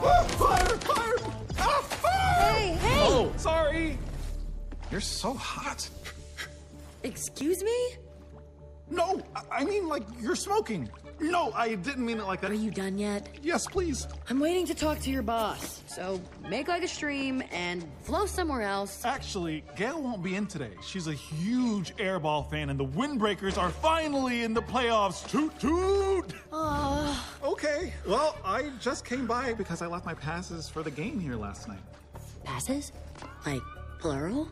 Fire! Fire! Ah, fire! Hey, hey! Oh, sorry! You're so hot. Excuse me? No, I mean like you're smoking. No, I didn't mean it like that. Are you done yet? Yes, please. I'm waiting to talk to your boss. So make like a stream and flow somewhere else. Actually, Gale won't be in today. She's a huge airball fan, and the Windbreakers are finally in the playoffs. Toot toot! Okay, well, I just came by because I left my passes for the game here last night. Passes? Like plural?